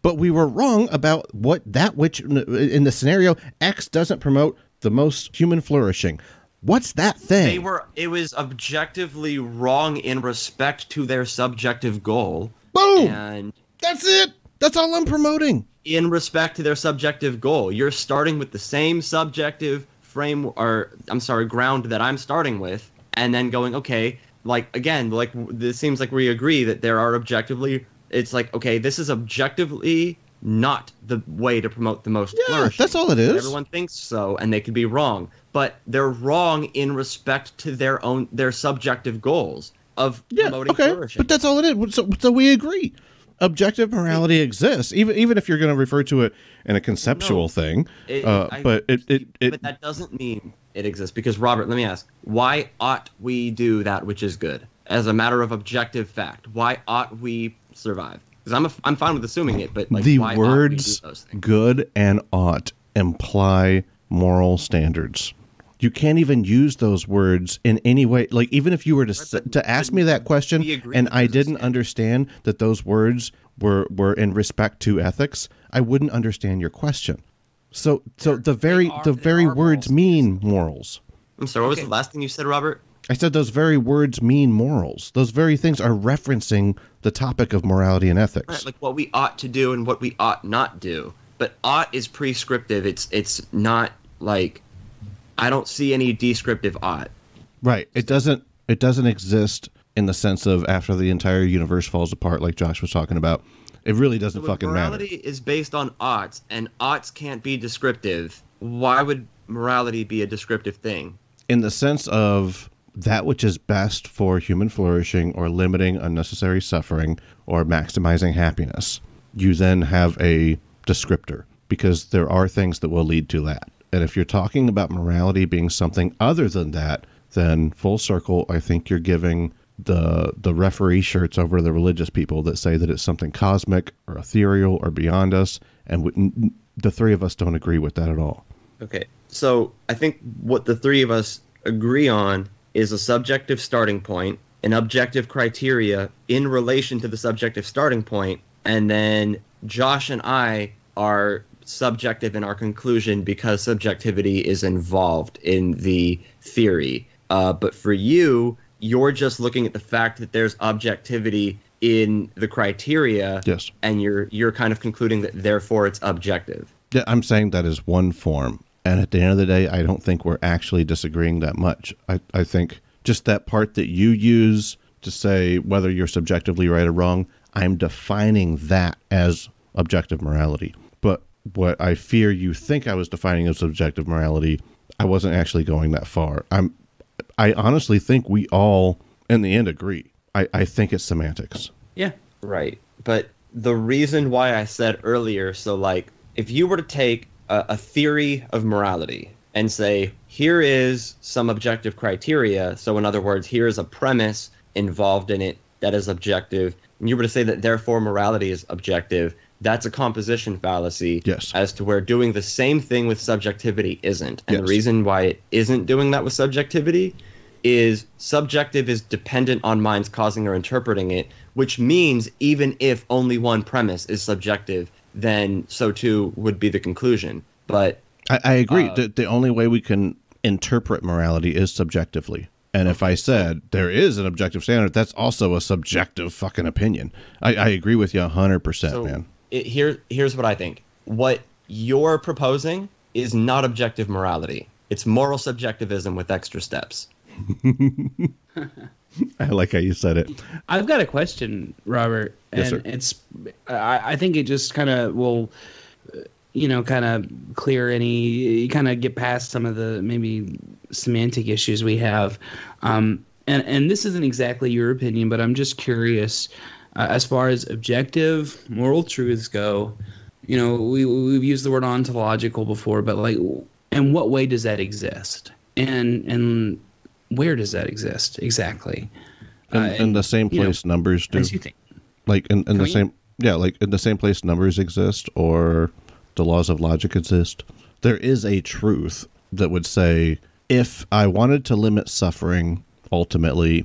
S1: but we were wrong about what that which in the scenario X doesn't promote the most human flourishing. What's that thing?
S3: They were it was objectively wrong in respect to their subjective goal.
S1: Boom.
S3: And
S1: That's it. That's all I'm promoting.
S3: in respect to their subjective goal, you're starting with the same subjective frame or I'm sorry, ground that I'm starting with and then going, okay, like again, like this seems like we agree that there are objectively it's like, okay, this is objectively not the way to promote the most
S1: Yeah,
S3: flourishing.
S1: that's all it is.
S3: Everyone thinks so, and they could be wrong, but they're wrong in respect to their own their subjective goals of
S1: Yeah,
S3: promoting
S1: okay,
S3: flourishing.
S1: but that's all it is. So, so we agree. Objective morality exists, even even if you're going to refer to it in a conceptual
S3: No.
S1: thing.
S3: It-
S1: uh,
S3: I-
S1: but it it, it
S3: but that doesn't mean it exists because Robert, let me ask: Why ought we do that which is good as a matter of objective fact? Why ought we survive? Because I'm a, I'm fine with assuming it, but like
S1: the
S3: why
S1: words
S3: do those things?
S1: good and ought imply moral standards. You can't even use those words in any way. Like even if you were to s
S3: but-
S1: to ask me that question and I didn't
S3: standard.
S1: understand that those words were were in respect to ethics, I wouldn't understand your question. So so the very
S4: are-
S1: the very words
S4: moral
S1: mean morals.
S3: I'm sorry. What was
S4: Okay.
S3: the last thing you said, Robert?
S1: I said those very words mean morals. Those very things are referencing the topic of morality and ethics.
S3: Right, like what we ought to do and what we ought not do. but ought is prescriptive. It's it's not like I don't see any descriptive ought.
S1: Right. It doesn't it doesn't exist in the sense of after the entire universe falls apart like Josh was talking about. It really doesn't
S3: So
S1: fucking matter.
S3: morality is based on oughts, and oughts can't be descriptive. Why would morality be a descriptive thing?
S1: in the sense of that which is best for human flourishing or limiting unnecessary suffering or maximizing happiness. You then have a descriptor because there are things that will lead to that. And if you're talking about morality being something other than that, then full circle, I think you're giving the the referee shirts over the religious people that say that it's something cosmic or ethereal or beyond us, and the three of us don't agree with that at all.
S3: Okay, so I think what the three of us agree on is a subjective starting point, an objective criteria in relation to the subjective starting point, and then Josh and I are subjective in our conclusion because subjectivity is involved in the theory. Uh, but for you, you're just looking at the fact that there's objectivity in the criteria,
S1: Yes.
S3: and you're you're kind of concluding that therefore it's objective.
S1: Yeah, I'm saying that is one form. And at the end of the day, I don't think we're actually disagreeing that much. I, I think just that part that you use to say whether you're subjectively right or wrong, I'm defining that as objective morality. But what I fear you think I was defining as objective morality, I wasn't actually going that far. I'm I honestly think we all in the end agree. I, I think it's semantics.
S4: Yeah.
S3: Right. But the reason why I said earlier, so like, if you were to take a, a theory of morality and say, here is some objective criteria, so in other words, here is a premise involved in it that is objective, and you were to say that therefore morality is objective, that's a composition fallacy
S1: Yes.
S3: as to where doing the same thing with subjectivity isn't. And
S1: Yes.
S3: the reason why it isn't doing that with subjectivity is subjective is dependent on minds causing or interpreting it, which means even if only one premise is subjective, then so too would be the conclusion. But
S1: I, I agree. Uh, the, the only way we can interpret morality is subjectively. And if I said there is an objective standard, that's also a subjective fucking opinion. I, I agree with you 100%,
S3: so
S1: man.
S3: it, here, here's what I think. What you're proposing is not objective morality. It's moral subjectivism with extra steps.
S1: I like how you said it.
S4: I've got a question, Robert, and
S1: Yes, sir.
S4: it's I, I think it just kind of will, you know, kind of clear any, kind of get past some of the maybe semantic issues we have, um, and and this isn't exactly your opinion, but I'm just curious, uh, as far as objective moral truths go, you know, we we've used the word ontological before, but like, in what way does that exist, and and where does that exist exactly?
S1: In,
S4: Uh,
S1: the same
S4: you know,
S1: place numbers do.
S4: As you think.
S1: Like in, in the same, yeah, like in the same place numbers exist or the laws of logic exist. There is a truth that would say if I wanted to limit suffering, ultimately,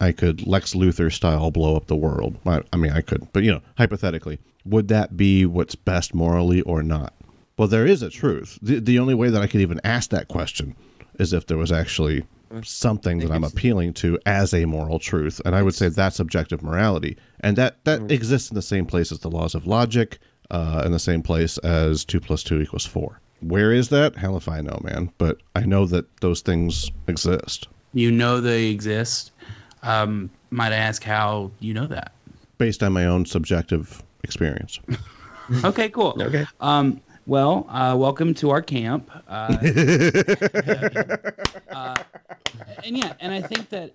S1: I could Lex Luthor style blow up the world. I, I mean, I could, but you know, hypothetically, would that be what's best morally or not? Well, there is a truth. The, the only way that I could even ask that question is if there was actually something that I'm appealing to as a moral truth, and I would say that's objective morality, and that that exists in the same place as the laws of logic, uh, in the same place as two plus two equals four. Where is that? Hell if I know, man. But I know that those things exist
S4: You know they exist. Um, might I ask how you know that?
S1: based on my own subjective experience.
S4: Okay, cool.
S3: Okay.
S4: Um, well, uh, welcome to our camp. Uh, uh, and yeah, and I think that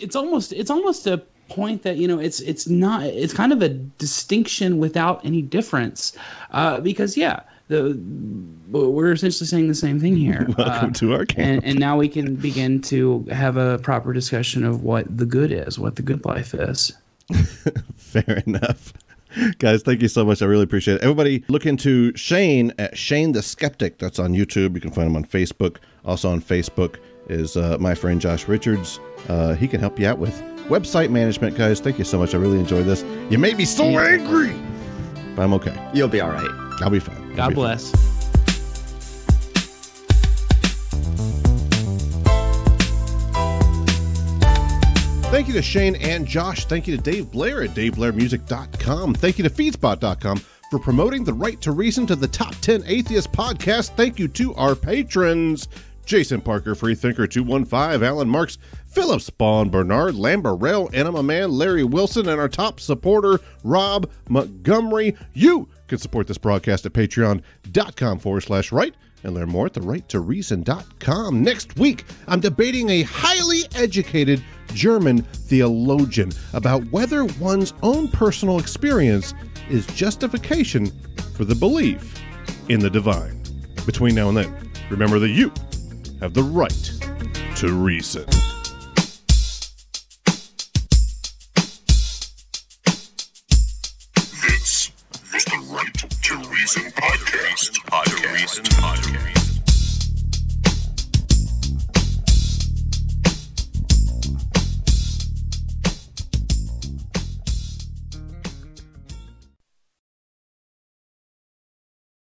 S4: it's almost it's almost a point that you know it's it's not it's kind of a distinction without any difference uh, because yeah the we're essentially saying the same thing here.
S1: Welcome
S4: Uh,
S1: to our camp.
S4: and, and now we can begin to have a proper discussion of what the good is, what the good life is.
S1: Fair enough. Guys, thank you so much. I really appreciate it. Everybody, look into Shane at Shane the Skeptic. That's on YouTube. You can find him on Facebook. Also on Facebook is uh, my friend Josh Richards. Uh, he can help you out with website management, guys. Thank you so much. I really enjoyed this. You made me so angry, but I'm okay.
S3: You'll be all right.
S1: I'll be fine. I'll
S4: God
S1: be fine. Thank you to Shane and Josh. Thank you to Dave Blair at DaveBlairMusic.com. Thank you to Feedspot.com for promoting the right to reason to the top 10 atheist podcast. Thank you to our patrons Jason Parker, Freethinker 215, Alan Marks, Philip Spawn, Bernard Lambarell, Anima Man, Larry Wilson, and our top supporter, Rob Montgomery. You can support this broadcast at patreon.com forward slash right and learn more at the right to reason.com. Next week, I'm debating a highly educated German theologian about whether one's own personal experience is justification for the belief in the divine. Between now and then, remember that you have the right to reason.
S6: The Reason podcast. Podcast. Podcast.